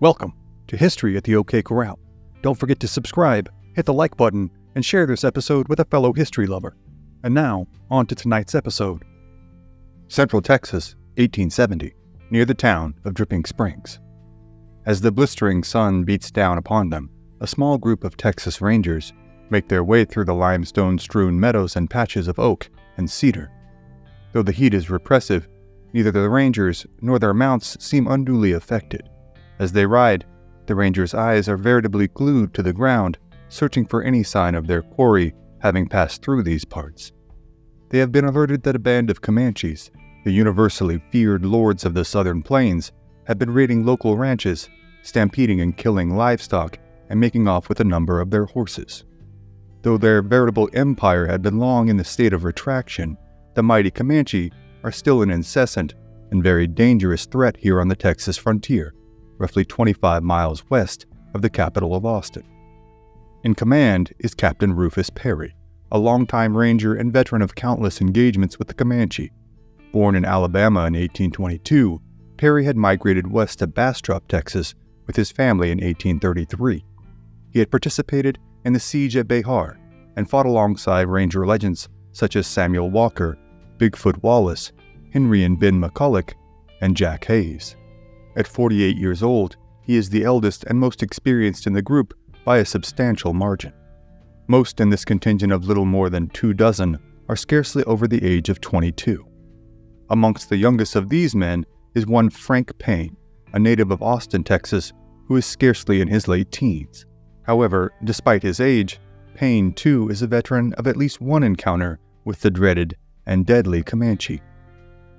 Welcome to History at the OK Corral. Don't forget to subscribe, hit the like button, and share this episode with a fellow history lover. And now, on to tonight's episode. Central Texas, 1870, near the town of Dripping Springs. As the blistering sun beats down upon them, a small group of Texas Rangers make their way through the limestone strewn meadows and patches of oak and cedar. Though the heat is repressive, neither the Rangers nor their mounts seem unduly affected. As they ride, the Rangers' eyes are veritably glued to the ground, searching for any sign of their quarry having passed through these parts. They have been alerted that a band of Comanches, the universally feared lords of the southern plains, have been raiding local ranches, stampeding and killing livestock, and making off with a number of their horses. Though their veritable empire had been long in the state of retraction, the mighty Comanche are still an incessant and very dangerous threat here on the Texas frontier roughly 25 miles west of the capital of Austin. In command is Captain Rufus Perry, a longtime ranger and veteran of countless engagements with the Comanche. Born in Alabama in 1822, Perry had migrated west to Bastrop, Texas, with his family in 1833. He had participated in the siege at Bexar and fought alongside ranger legends such as Samuel Walker, Bigfoot Wallace, Henry and Ben McCulloch, and Jack Hays. At 48 years old, he is the eldest and most experienced in the group by a substantial margin. Most in this contingent of little more than two dozen are scarcely over the age of 22. Amongst the youngest of these men is one Frank Payne, a native of Austin, Texas, who is scarcely in his late teens. However, despite his age, Payne too is a veteran of at least one encounter with the dreaded and deadly Comanche.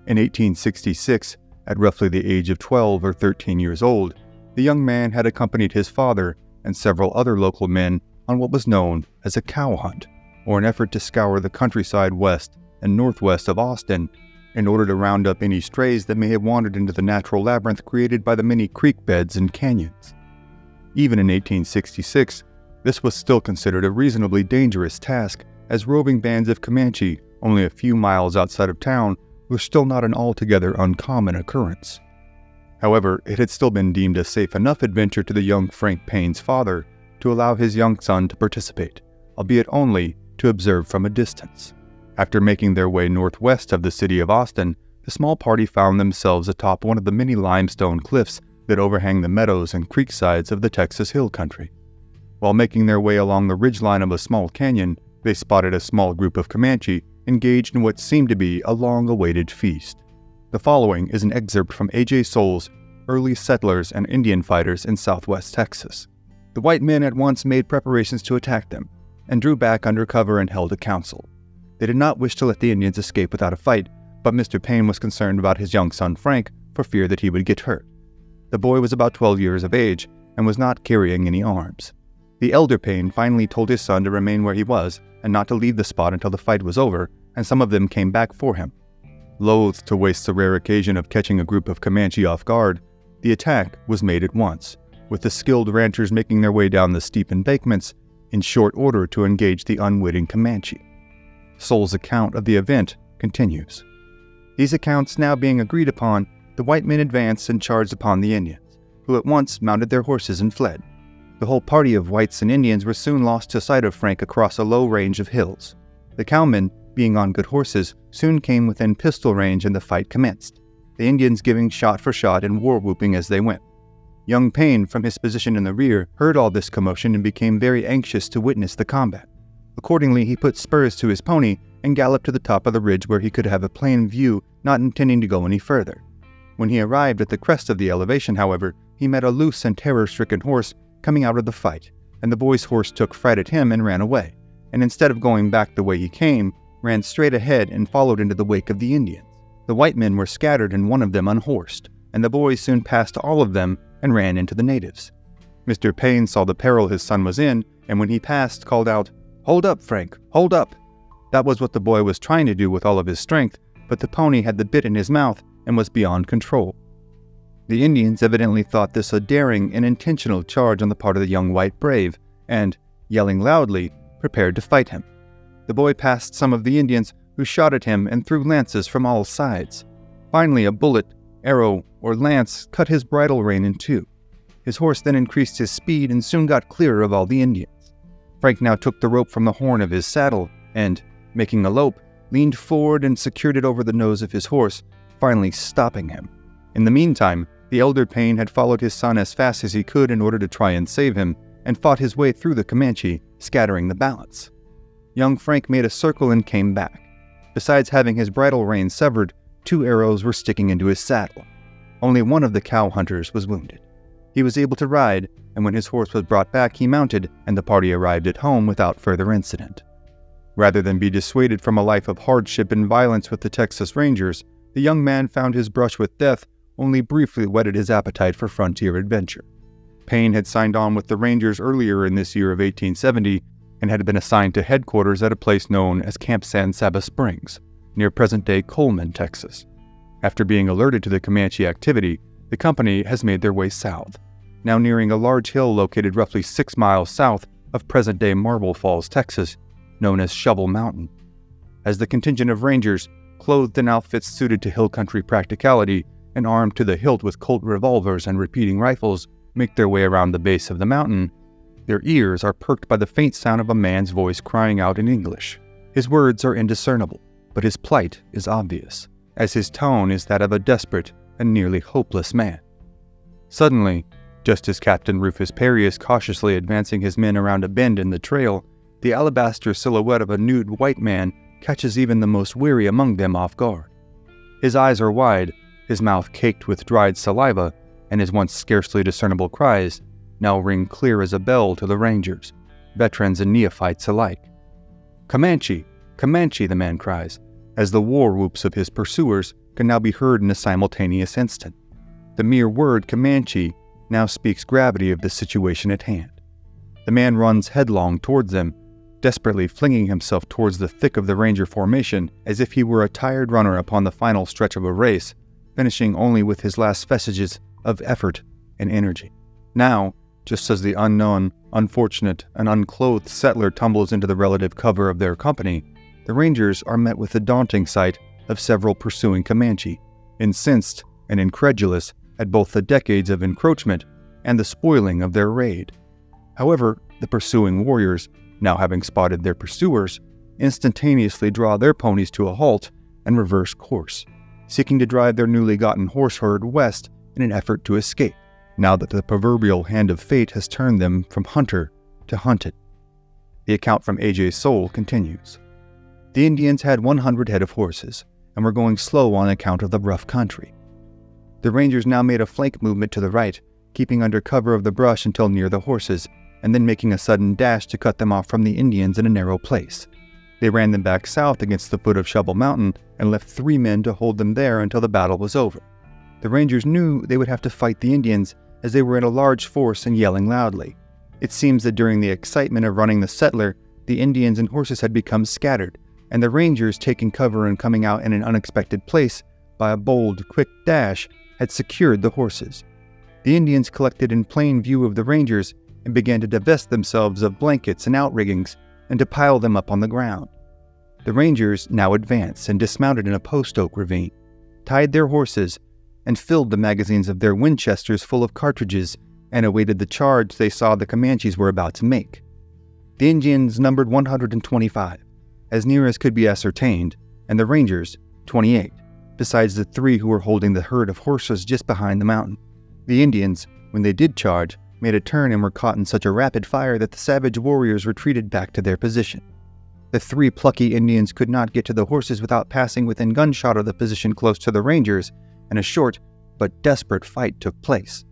In 1866, at roughly the age of 12 or 13 years old, the young man had accompanied his father and several other local men on what was known as a cow hunt, or an effort to scour the countryside west and northwest of Austin in order to round up any strays that may have wandered into the natural labyrinth created by the many creek beds and canyons. Even in 1866, this was still considered a reasonably dangerous task, as roving bands of Comanche, only a few miles outside of town, was still not an altogether uncommon occurrence. However, it had still been deemed a safe enough adventure to the young Frank Payne's father to allow his young son to participate, albeit only to observe from a distance. After making their way northwest of the city of Austin, the small party found themselves atop one of the many limestone cliffs that overhang the meadows and creek sides of the Texas Hill Country. While making their way along the ridgeline of a small canyon, they spotted a small group of Comanche engaged in what seemed to be a long awaited feast. The following is an excerpt from A.J. Sowell's Early Settlers and Indian Fighters in Southwest Texas. The white men at once made preparations to attack them and drew back under cover and held a council. They did not wish to let the Indians escape without a fight, but Mr. Payne was concerned about his young son Frank for fear that he would get hurt. The boy was about 12 years of age and was not carrying any arms. The elder Payne finally told his son to remain where he was and not to leave the spot until the fight was over, and some of them came back for him. Loath to waste the rare occasion of catching a group of Comanche off guard, the attack was made at once, with the skilled ranchers making their way down the steep embankments in short order to engage the unwitting Comanche. Sowell's account of the event continues. These accounts now being agreed upon, the white men advanced and charged upon the Indians, who at once mounted their horses and fled. The whole party of whites and Indians were soon lost to sight of Frank across a low range of hills. The cowmen, being on good horses, soon came within pistol range and the fight commenced, the Indians giving shot for shot and war whooping as they went. Young Payne, from his position in the rear, heard all this commotion and became very anxious to witness the combat. Accordingly, he put spurs to his pony and galloped to the top of the ridge where he could have a plain view, not intending to go any further. When he arrived at the crest of the elevation, however, he met a loose and terror stricken horse coming out of the fight, and the boy's horse took fright at him and ran away, and instead of going back the way he came, ran straight ahead and followed into the wake of the Indians. The white men were scattered and one of them unhorsed, and the boy soon passed all of them and ran into the natives. Mr. Payne saw the peril his son was in, and when he passed, called out, Hold up, Frank, hold up! That was what the boy was trying to do with all of his strength, but the pony had the bit in his mouth and was beyond control. The Indians evidently thought this a daring and intentional charge on the part of the young white brave, and, yelling loudly, prepared to fight him. The boy passed some of the Indians, who shot at him and threw lances from all sides. Finally, a bullet, arrow, or lance cut his bridle rein in two. His horse then increased his speed and soon got clear of all the Indians. Frank now took the rope from the horn of his saddle and, making a lope, leaned forward and secured it over the nose of his horse, finally stopping him. In the meantime, the elder Payne had followed his son as fast as he could in order to try and save him, and fought his way through the Comanche, scattering the balance. Young Frank made a circle and came back. Besides having his bridle rein severed, two arrows were sticking into his saddle. Only one of the cow hunters was wounded. He was able to ride, and when his horse was brought back, he mounted, and the party arrived at home without further incident. Rather than be dissuaded from a life of hardship and violence with the Texas Rangers, the young man found his brush with death only briefly whetted his appetite for frontier adventure. Payne had signed on with the Rangers earlier in this year of 1870 and had been assigned to headquarters at a place known as Camp San Saba Springs, near present day Coleman, Texas. After being alerted to the Comanche activity, the company has made their way south, now nearing a large hill located roughly six miles south of present day Marble Falls, Texas, known as Shovel Mountain. As the contingent of rangers, clothed in outfits suited to hill country practicality and armed to the hilt with Colt revolvers and repeating rifles, make their way around the base of the mountain, their ears are perked by the faint sound of a man's voice crying out in English. His words are indiscernible, but his plight is obvious as his tone is that of a desperate and nearly hopeless man. Suddenly, just as Captain Rufus Perry is cautiously advancing his men around a bend in the trail, the alabaster silhouette of a nude white man catches even the most weary among them off guard. His eyes are wide, his mouth caked with dried saliva, and his once scarcely discernible cries now ring clear as a bell to the rangers, veterans and neophytes alike. Comanche! Comanche! the man cries, as the war whoops of his pursuers can now be heard in a simultaneous instant. The mere word Comanche now speaks gravity of the situation at hand. The man runs headlong towards them, desperately flinging himself towards the thick of the Ranger formation as if he were a tired runner upon the final stretch of a race, finishing only with his last vestiges of effort and energy. Now, just as the unknown, unfortunate, and unclothed settler tumbles into the relative cover of their company, the Rangers are met with the daunting sight of several pursuing Comanche, incensed and incredulous at both the decades of encroachment and the spoiling of their raid. However, the pursuing warriors, now having spotted their pursuers, instantaneously draw their ponies to a halt and reverse course, seeking to drive their newly gotten horse herd west in an effort to escape, now that the proverbial hand of fate has turned them from hunter to hunted. The account from AJ Sowell continues. The Indians had 100 head of horses and were going slow on account of the rough country. The Rangers now made a flank movement to the right, keeping under cover of the brush until near the horses, and then making a sudden dash to cut them off from the Indians in a narrow place. They ran them back south against the foot of Shovel Mountain and left three men to hold them there until the battle was over. The Rangers knew they would have to fight the Indians as they were in a large force and yelling loudly. It seems that during the excitement of running the settler, the Indians and horses had become scattered, and the Rangers, taking cover and coming out in an unexpected place by a bold, quick dash, had secured the horses. The Indians collected in plain view of the Rangers and began to divest themselves of blankets and outriggings and to pile them up on the ground. The Rangers now advanced and dismounted in a post oak ravine, tied their horses, and filled the magazines of their Winchesters full of cartridges and awaited the charge they saw the Comanches were about to make. The Indians numbered 125, as near as could be ascertained, and the Rangers, 28, besides the three who were holding the herd of horses just behind the mountain. The Indians, when they did charge, made a turn and were caught in such a rapid fire that the savage warriors retreated back to their position. The three plucky Indians could not get to the horses without passing within gunshot of the position close to the Rangers, and a short but desperate fight took place.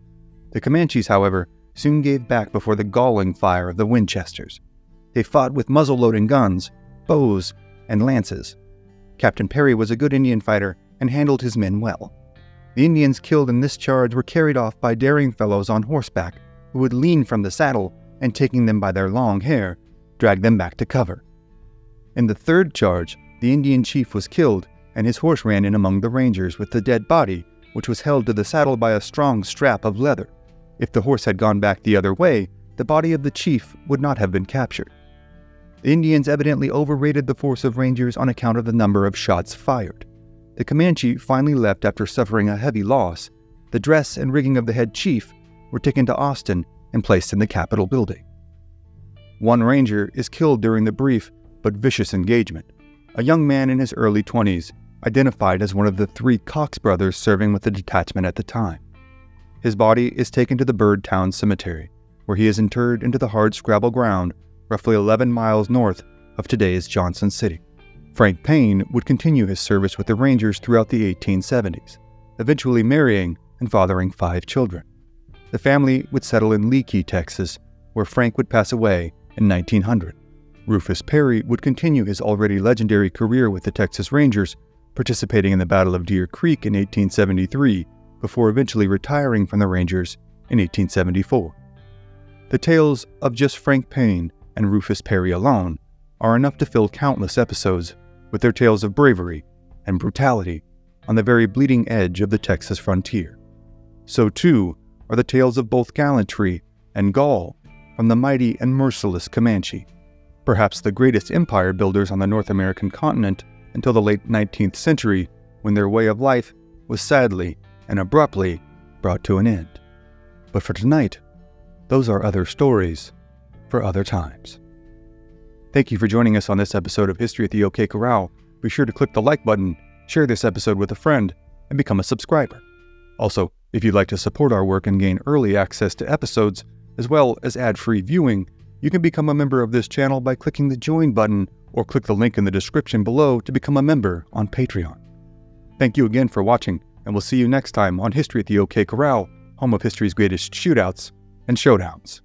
The Comanches, however, soon gave back before the galling fire of the Winchesters. They fought with muzzle loading guns, bows, and lances. Captain Perry was a good Indian fighter and handled his men well. The Indians killed in this charge were carried off by daring fellows on horseback who would lean from the saddle and, taking them by their long hair, drag them back to cover. In the third charge, the Indian chief was killed, and his horse ran in among the Rangers with the dead body, which was held to the saddle by a strong strap of leather. If the horse had gone back the other way, the body of the chief would not have been captured. The Indians evidently overrated the force of Rangers on account of the number of shots fired. The Comanche finally left after suffering a heavy loss. The dress and rigging of the head chief, were taken to Austin and placed in the Capitol building. One ranger is killed during the brief but vicious engagement, a young man in his early 20s, identified as one of the three Cox brothers serving with the detachment at the time. His body is taken to the Birdtown Cemetery, where he is interred into the hard scrabble ground roughly 11 miles north of today's Johnson City. Frank Payne would continue his service with the Rangers throughout the 1870s, eventually marrying and fathering five children. The family would settle in Leakey, Texas, where Frank would pass away in 1900. Rufus Perry would continue his already legendary career with the Texas Rangers, participating in the Battle of Deer Creek in 1873 before eventually retiring from the Rangers in 1874. The tales of just Frank Payne and Rufus Perry alone are enough to fill countless episodes with their tales of bravery and brutality on the very bleeding edge of the Texas frontier. So, too, are the tales of both gallantry and gall from the mighty and merciless Comanche, perhaps the greatest empire builders on the North American continent until the late 19th century, when their way of life was sadly and abruptly brought to an end. But for tonight, those are other stories for other times. Thank you for joining us on this episode of History at the OK Corral. Be sure to click the like button, share this episode with a friend, and become a subscriber. Also, if you'd like to support our work and gain early access to episodes, as well as ad free viewing, you can become a member of this channel by clicking the join button or click the link in the description below to become a member on Patreon. Thank you again for watching, and we'll see you next time on History at the OK Corral, home of history's greatest shootouts and showdowns.